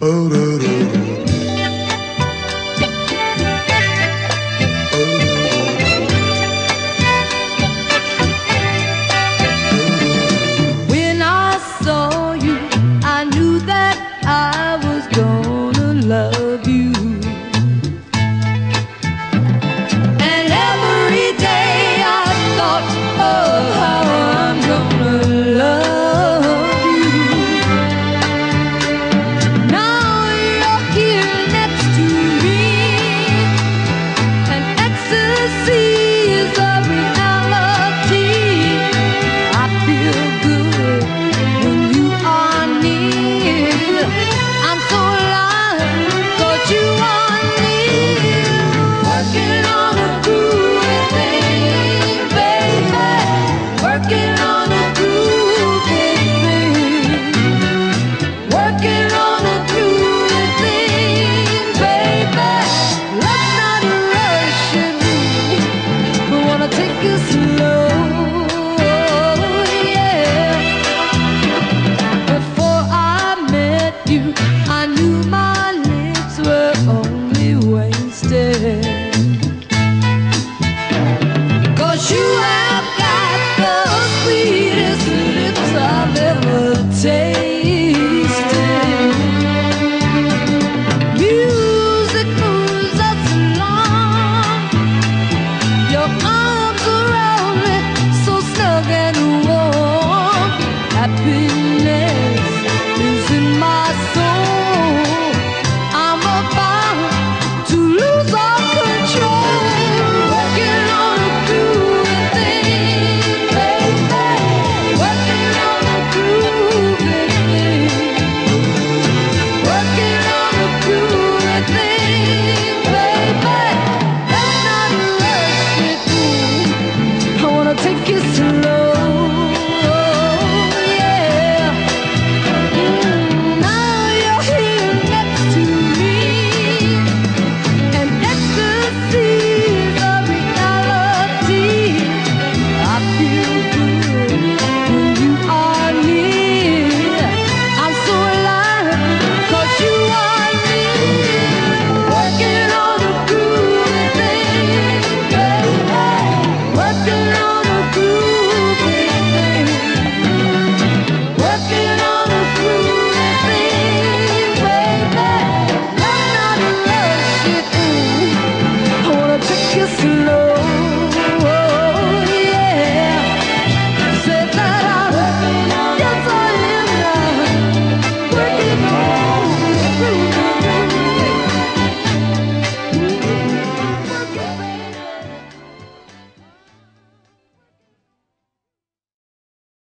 When preciso.